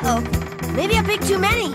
Uh-oh. Maybe I picked too many.